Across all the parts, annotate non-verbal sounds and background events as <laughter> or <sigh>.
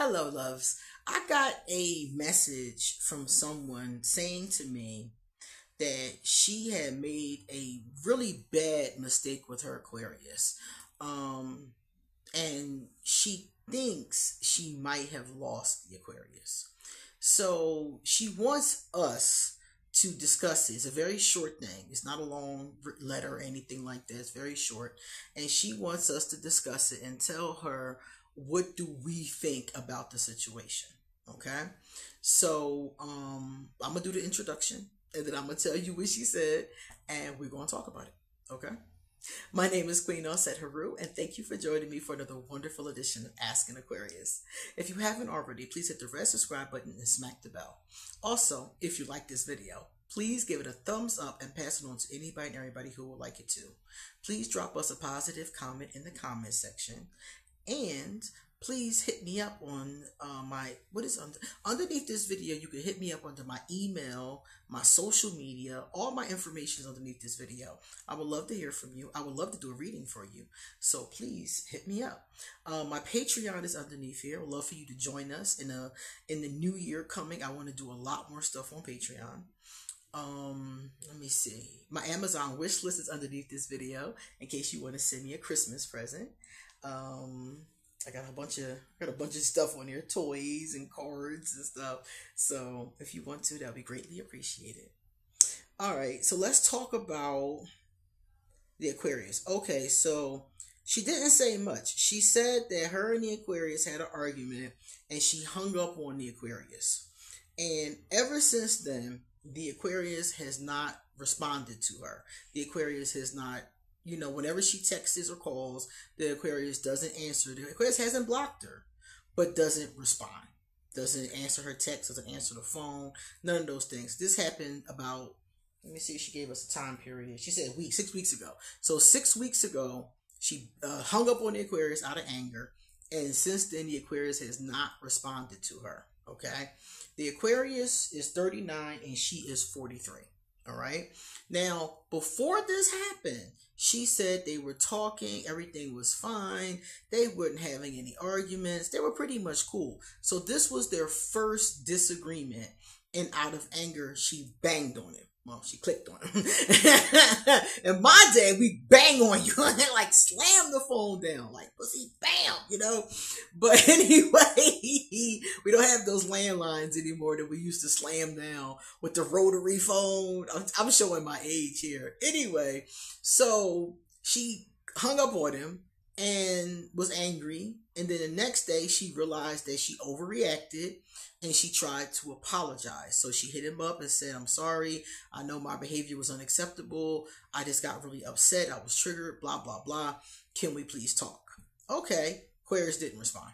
Hello, loves. I got a message from someone saying to me that she had made a really bad mistake with her Aquarius. Um, and she thinks she might have lost the Aquarius. So she wants us to discuss it. It's a very short thing. It's not a long letter or anything like that. It's very short. And she wants us to discuss it and tell her what do we think about the situation okay so um i'm gonna do the introduction and then i'm gonna tell you what she said and we're gonna talk about it okay my name is Queen Auset Heru, and thank you for joining me for another wonderful edition of Ask an Aquarius. If you haven't already, please hit the red subscribe button and smack the bell. Also, if you like this video, please give it a thumbs up and pass it on to anybody and everybody who would like it too. Please drop us a positive comment in the comment section and please hit me up on uh, my what is under, underneath this video you can hit me up under my email my social media all my information is underneath this video. I would love to hear from you. I would love to do a reading for you. So please hit me up. Uh, my patreon is underneath here. Would love for you to join us in a in the new year coming. I want to do a lot more stuff on patreon. Um let me see. My amazon wish list is underneath this video in case you want to send me a christmas present um, I got a bunch of got a bunch of stuff on here, toys and cards and stuff. So if you want to, that'd be greatly appreciated. All right, so let's talk about the Aquarius. Okay, so she didn't say much. She said that her and the Aquarius had an argument and she hung up on the Aquarius. And ever since then, the Aquarius has not responded to her. The Aquarius has not you know, whenever she texts or calls, the Aquarius doesn't answer. The Aquarius hasn't blocked her, but doesn't respond. Doesn't answer her text, doesn't answer the phone, none of those things. This happened about, let me see, she gave us a time period. She said week, six weeks ago. So six weeks ago, she uh, hung up on the Aquarius out of anger. And since then, the Aquarius has not responded to her. Okay. The Aquarius is 39 and she is 43. All right. Now, before this happened, she said they were talking, everything was fine, they weren't having any arguments, they were pretty much cool. So, this was their first disagreement, and out of anger, she banged on him. Well, she clicked on him. <laughs> In my day, we bang on you and <laughs> like slam the phone down, like pussy, bam, you know. But <laughs> anyway, we don't have those landlines anymore that we used to slam down with the rotary phone. I'm, I'm showing my age here. Anyway, so she hung up on him and was angry. And then the next day, she realized that she overreacted and she tried to apologize. So she hit him up and said, I'm sorry. I know my behavior was unacceptable. I just got really upset. I was triggered, blah, blah, blah. Can we please talk? Okay. Aquarius didn't respond.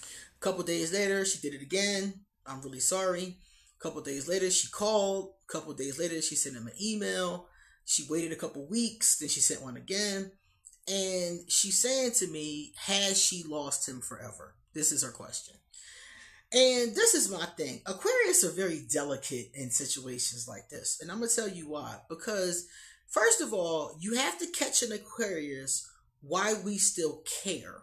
A couple days later, she did it again. I'm really sorry. A couple days later, she called. A couple days later, she sent him an email. She waited a couple weeks. Then she sent one again. And she's saying to me, has she lost him forever? This is her question. And this is my thing. Aquarius are very delicate in situations like this. And I'm going to tell you why. Because, first of all, you have to catch an Aquarius why we still care.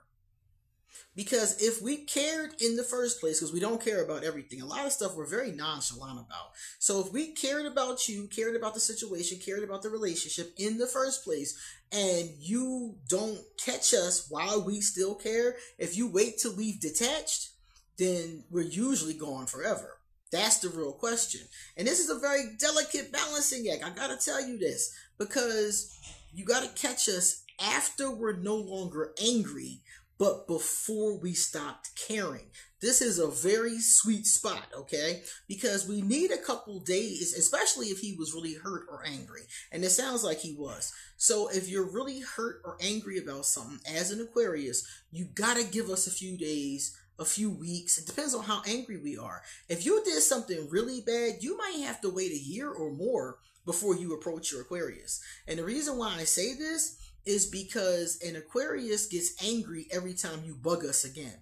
Because if we cared in the first place, because we don't care about everything, a lot of stuff we're very nonchalant about. So if we cared about you, cared about the situation, cared about the relationship in the first place, and you don't catch us while we still care, if you wait till we've detached, then we're usually gone forever. That's the real question. And this is a very delicate balancing act. I gotta tell you this because you gotta catch us after we're no longer angry, but before we stopped caring. This is a very sweet spot, okay? Because we need a couple days, especially if he was really hurt or angry. And it sounds like he was. So if you're really hurt or angry about something as an Aquarius, you gotta give us a few days a few weeks. It depends on how angry we are. If you did something really bad, you might have to wait a year or more before you approach your Aquarius. And the reason why I say this is because an Aquarius gets angry every time you bug us again.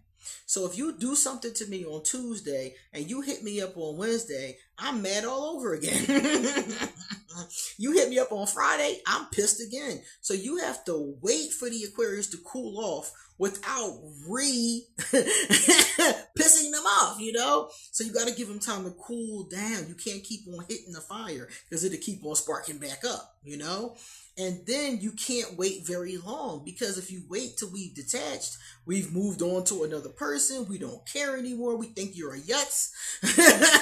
So if you do something to me on Tuesday and you hit me up on Wednesday, I'm mad all over again. <laughs> you hit me up on Friday, I'm pissed again. So you have to wait for the Aquarius to cool off without re <laughs> pissing them off, you know? So you got to give them time to cool down. You can't keep on hitting the fire because it'll keep on sparking back up, you know? And then you can't wait very long because if you wait till we've detached, we've moved on to another person, we don't care anymore, we think you're a yutz,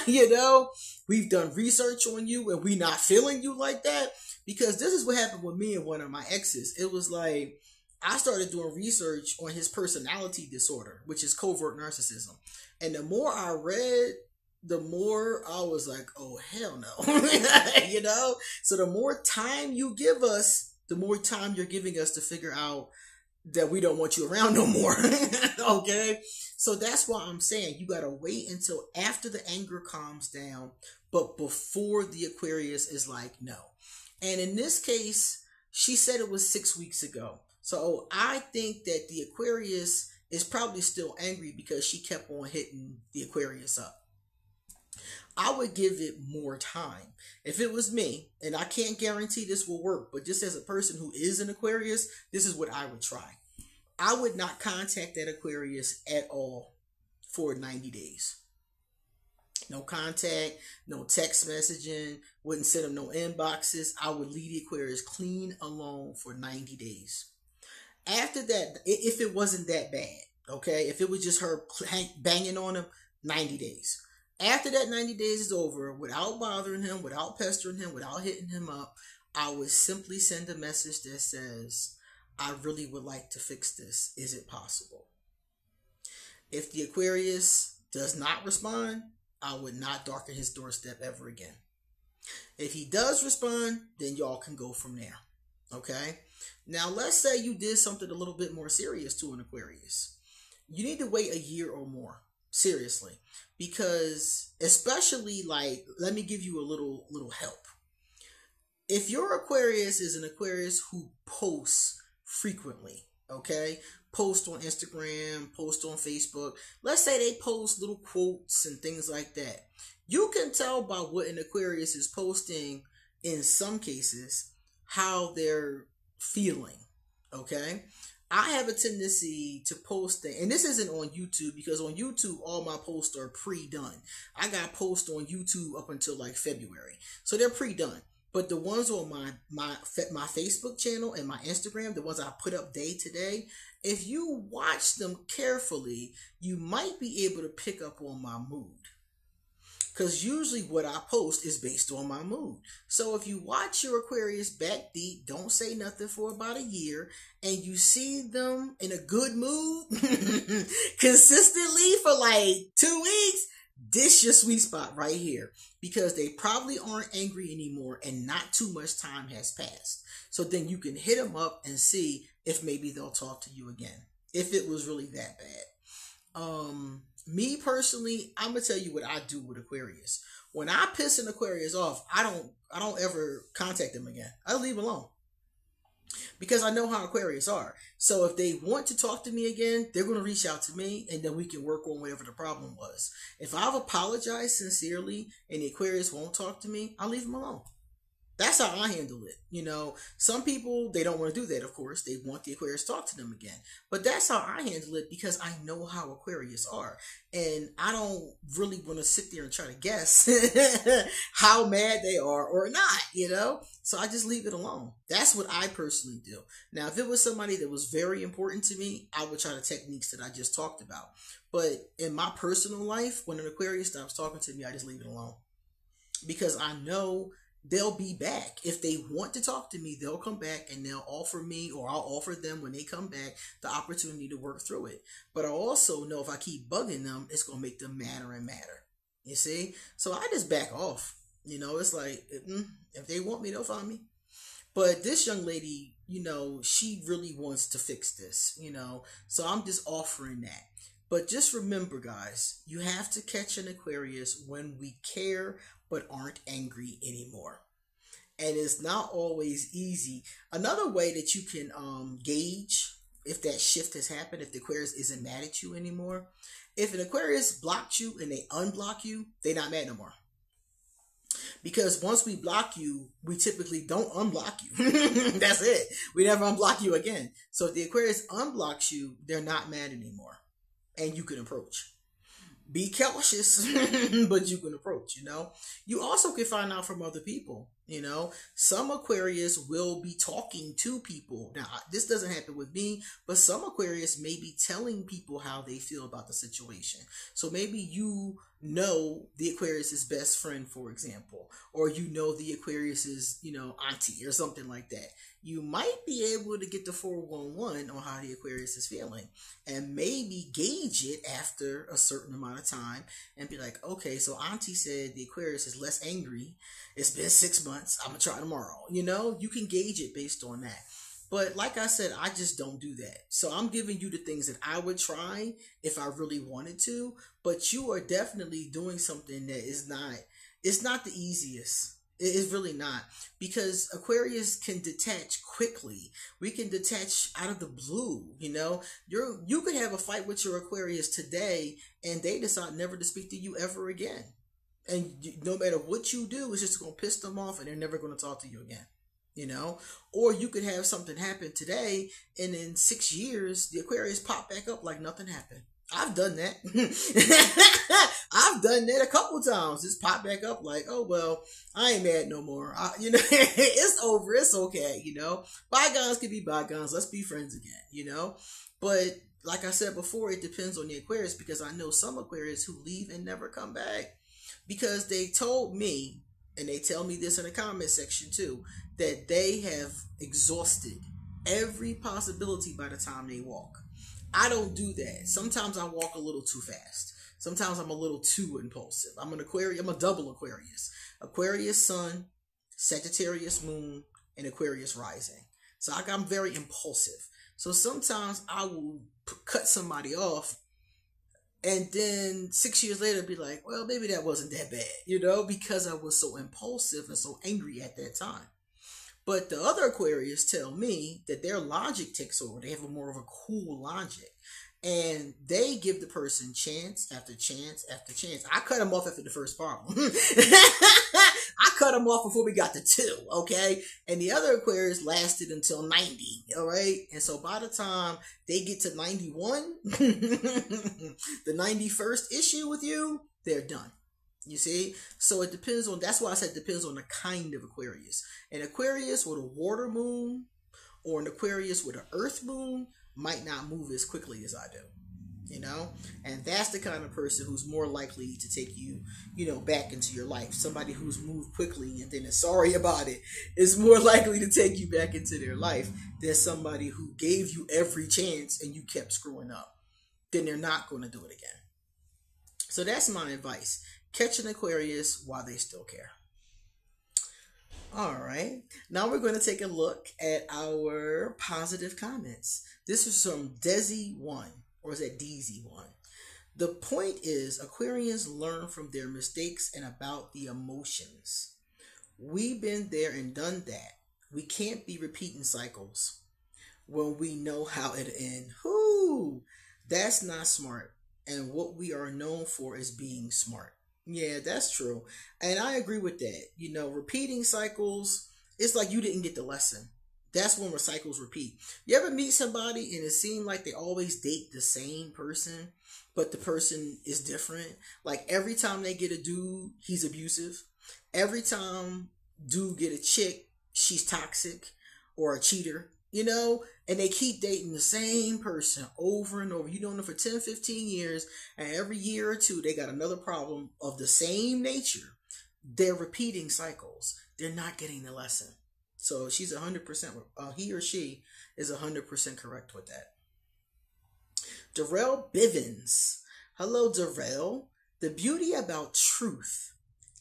<laughs> you know? We've done research on you and we not feeling you like that because this is what happened with me and one of my exes. It was like, I started doing research on his personality disorder, which is covert narcissism. And the more I read, the more I was like, oh, hell no. <laughs> you know? So the more time you give us, the more time you're giving us to figure out that we don't want you around no more. <laughs> okay? So that's why I'm saying you got to wait until after the anger calms down, but before the Aquarius is like, no. And in this case, she said it was six weeks ago. So I think that the Aquarius is probably still angry because she kept on hitting the Aquarius up. I would give it more time. If it was me, and I can't guarantee this will work, but just as a person who is an Aquarius, this is what I would try. I would not contact that Aquarius at all for 90 days. No contact, no text messaging, wouldn't send them no inboxes. I would leave the Aquarius clean alone for 90 days after that, if it wasn't that bad, okay, if it was just her banging on him, 90 days. After that 90 days is over, without bothering him, without pestering him, without hitting him up, I would simply send a message that says, I really would like to fix this. Is it possible? If the Aquarius does not respond, I would not darken his doorstep ever again. If he does respond, then y'all can go from there. Okay? Now, let's say you did something a little bit more serious to an Aquarius. You need to wait a year or more, seriously, because especially like, let me give you a little little help. If your Aquarius is an Aquarius who posts frequently, okay, post on Instagram, post on Facebook. Let's say they post little quotes and things like that. You can tell by what an Aquarius is posting in some cases how they're feeling. Okay. I have a tendency to post that, and this isn't on YouTube because on YouTube all my posts are pre-done. I got posts on YouTube up until like February, so they're pre-done. But the ones on my my my Facebook channel and my Instagram, the ones I put up day to day, if you watch them carefully, you might be able to pick up on my mood. Because usually what I post is based on my mood. So if you watch your Aquarius back deep, don't say nothing for about a year, and you see them in a good mood <laughs> consistently for like two weeks, this your sweet spot right here. Because they probably aren't angry anymore and not too much time has passed. So then you can hit them up and see if maybe they'll talk to you again. If it was really that bad. Um, me personally, I'm gonna tell you what I do with Aquarius. When I piss an Aquarius off, I don't I don't ever contact them again. I leave alone. Because I know how Aquarius are. So if they want to talk to me again, they're to reach out to me and then we can work on whatever the problem was. If I've apologized sincerely and the Aquarius won't talk to me, I'll leave them alone. That's how I handle it. You know, some people they don't want to do that. Of course, they want the Aquarius to talk to them again. But that's how I handle it because I know how Aquarius are, and I don't really want to sit there and try to guess <laughs> how mad they are or not. You know, so I just leave it alone. That's what I personally do. Now, if it was somebody that was very important to me, I would try the techniques that I just talked about. But in my personal life, when an Aquarius stops talking to me, I just leave it alone because I know they'll be back. If they want to talk to me, they'll come back and they'll offer me or I'll offer them when they come back the opportunity to work through it. But I also know if I keep bugging them, it's going to make them madder and madder. You see? So I just back off. You know, it's like, if they want me, they'll find me. But this young lady, you know, she really wants to fix this, you know, so I'm just offering that. But just remember, guys, you have to catch an Aquarius when we care but aren't angry anymore. And it's not always easy. Another way that you can um, gauge if that shift has happened, if the Aquarius isn't mad at you anymore, if an Aquarius blocked you and they unblock you, they're not mad no more. Because once we block you, we typically don't unblock you. <laughs> That's it. We never unblock you again. So if the Aquarius unblocks you, they're not mad anymore. And you can approach. Be cautious, <laughs> but you can approach, you know. You also can find out from other people, you know. Some Aquarius will be talking to people. Now, this doesn't happen with me, but some Aquarius may be telling people how they feel about the situation. So maybe you know the Aquarius's best friend, for example, or you know the Aquarius's, you know, auntie or something like that you might be able to get the 411 on how the Aquarius is feeling and maybe gauge it after a certain amount of time and be like, okay, so Auntie said the Aquarius is less angry. It's been six months. I'm going to try tomorrow. You know, you can gauge it based on that. But like I said, I just don't do that. So I'm giving you the things that I would try if I really wanted to. But you are definitely doing something that is not, it's not the easiest it is really not because Aquarius can detach quickly. We can detach out of the blue. You know, you're you could have a fight with your Aquarius today, and they decide never to speak to you ever again. And no matter what you do, it's just going to piss them off, and they're never going to talk to you again. You know, or you could have something happen today, and in six years, the Aquarius pop back up like nothing happened. I've done that. <laughs> I've done that a couple times. Just pop back up like, oh well, I ain't mad no more. I, you know, <laughs> it's over. It's okay. You know, bygones can be bygones. Let's be friends again. You know, but like I said before, it depends on the Aquarius because I know some Aquarius who leave and never come back because they told me, and they tell me this in the comment section too, that they have exhausted every possibility by the time they walk. I don't do that. Sometimes I walk a little too fast. Sometimes I'm a little too impulsive. I'm an Aquarius. I'm a double Aquarius. Aquarius Sun, Sagittarius Moon, and Aquarius Rising. So I'm very impulsive. So sometimes I will cut somebody off and then six years later be like, well, maybe that wasn't that bad, you know, because I was so impulsive and so angry at that time. But the other Aquarius tell me that their logic takes over. They have a more of a cool logic. And they give the person chance after chance after chance. I cut them off after the first problem. <laughs> I cut them off before we got to two, okay? And the other Aquarius lasted until 90, all right? And so by the time they get to 91, <laughs> the 91st issue with you, they're done. You see? So it depends on, that's why I said depends on the kind of Aquarius. An Aquarius with a water moon or an Aquarius with an earth moon might not move as quickly as I do. You know? And that's the kind of person who's more likely to take you, you know, back into your life. Somebody who's moved quickly and then is sorry about it is more <laughs> likely to take you back into their life than somebody who gave you every chance and you kept screwing up. Then they're not going to do it again. So that's my advice catch an Aquarius while they still care. All right. Now we're going to take a look at our positive comments. This is from Desi1, or is that DZ1? The point is, Aquarians learn from their mistakes and about the emotions. We've been there and done that. We can't be repeating cycles when we know how it ends. Whoo! That's not smart. And what we are known for is being smart. Yeah, that's true. And I agree with that. You know, repeating cycles, it's like you didn't get the lesson. That's when cycles repeat. You ever meet somebody and it seems like they always date the same person, but the person is different? Like every time they get a dude, he's abusive. Every time dude get a chick, she's toxic or a cheater you know, and they keep dating the same person over and over. You know them for 10, 15 years, and every year or two, they got another problem of the same nature. They're repeating cycles. They're not getting the lesson. So she's 100%, uh, he or she is 100% correct with that. Darrell Bivens. Hello, Darrell. The beauty about truth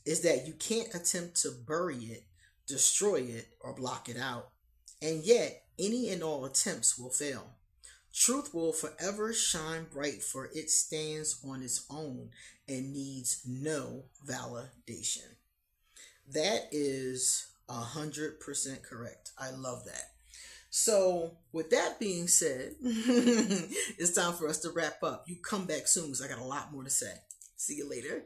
is that you can't attempt to bury it, destroy it, or block it out. And yet, any and all attempts will fail. Truth will forever shine bright, for it stands on its own and needs no validation. That is a hundred percent correct. I love that. So, with that being said, <laughs> it's time for us to wrap up. You come back soon because I got a lot more to say. See you later.